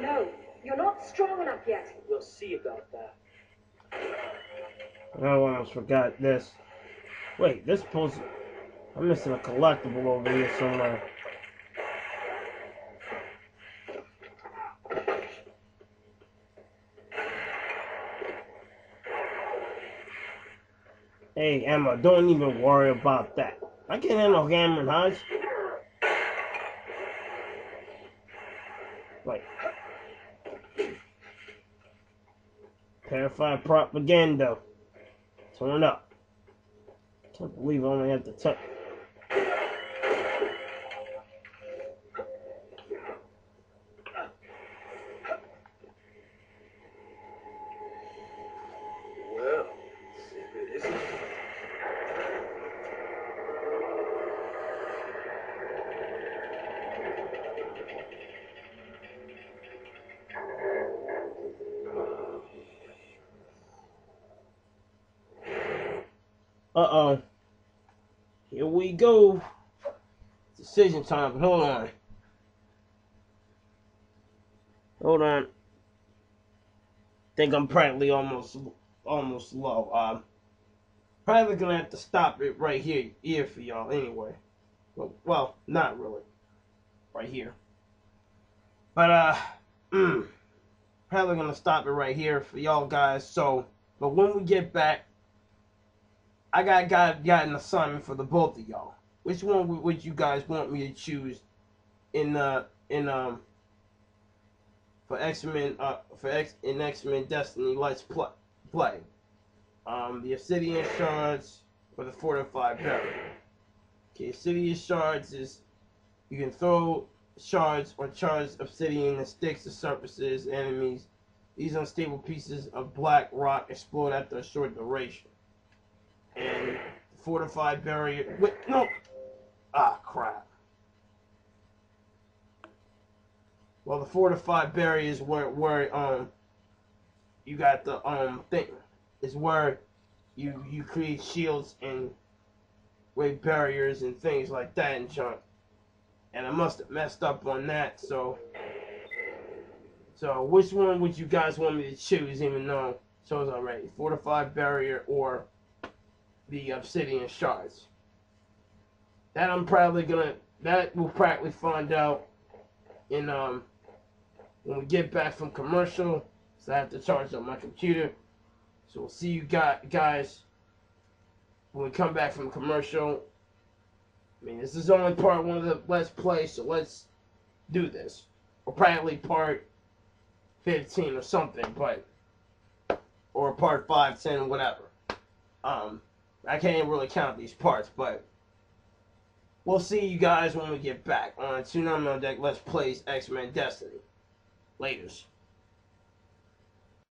No, you're not strong enough yet. We'll see about that. Oh, I almost forgot this. Wait, this pulls... I'm missing a collectible over here somewhere. Hey, Emma, don't even worry about that. I can't handle Hammer and Hodge. Like, Purified propaganda. Turn up. Can't believe I only have to touch. Well, see if it isn't. Uh oh. Here we go. Decision time. Hold on. Hold on. Think I'm practically almost almost low. Um, probably gonna have to stop it right here, here for y'all anyway. Well, well, not really. Right here. But uh, mm, probably gonna stop it right here for y'all guys. So, but when we get back. I got got got an assignment for the both of y'all. Which one would- you guys want me to choose in uh in um for X Men uh for X in X Men Destiny Let's play play um the Obsidian shards or the fortified barrier. Okay, Obsidian shards is you can throw shards or charged obsidian that sticks to surfaces enemies. These unstable pieces of black rock explode after a short duration fortified barrier. Wait, no. Ah, crap. Well, the fortified barrier is where where um you got the um thing is where you you create shields and weight barriers and things like that and junk. And I must have messed up on that, so so which one would you guys want me to choose even though it shows already? Fortified barrier or the obsidian shards. That I'm probably gonna that we'll probably find out in um when we get back from commercial. So I have to charge up my computer. So we'll see you guys when we come back from commercial. I mean this is only part one of the let's play, so let's do this. Or probably part fifteen or something, but or part five, ten, whatever. Um I can't really count these parts, but we'll see you guys when we get back on Toonami on Deck Let's Plays X-Men Destiny. Laters.